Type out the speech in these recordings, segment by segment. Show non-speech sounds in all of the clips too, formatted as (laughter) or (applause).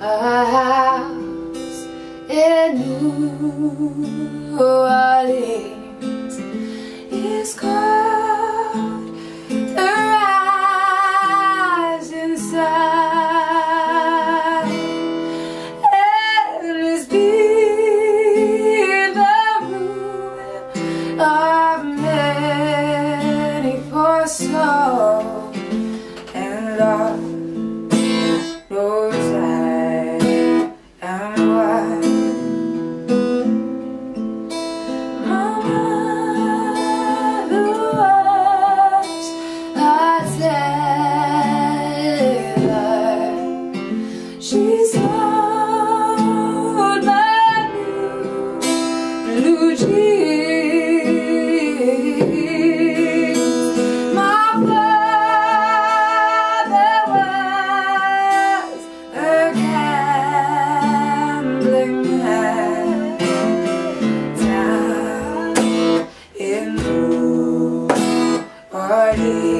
house in New Orleans is called the Rising inside and it's been the root of many for snow and love. river. She's on new blue jeans. My father gambling down in New Orleans.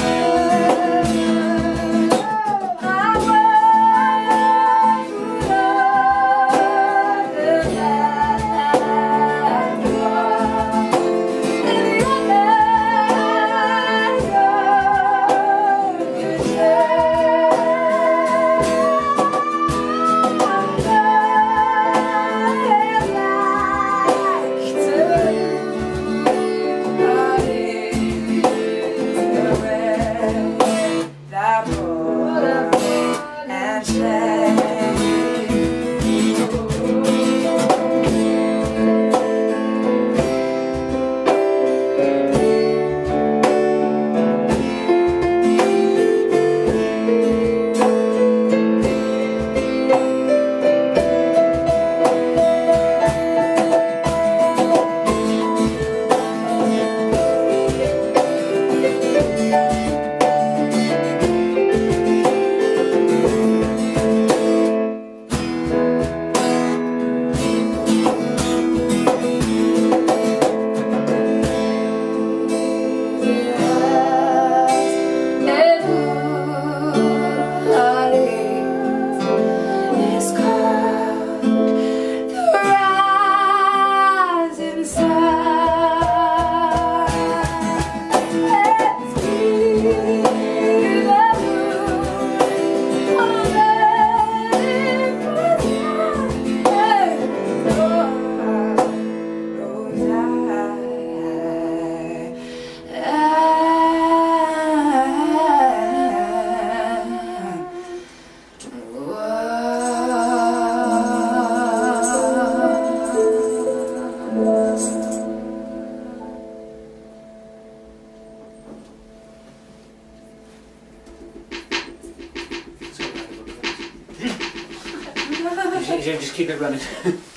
Just keep it running. (laughs)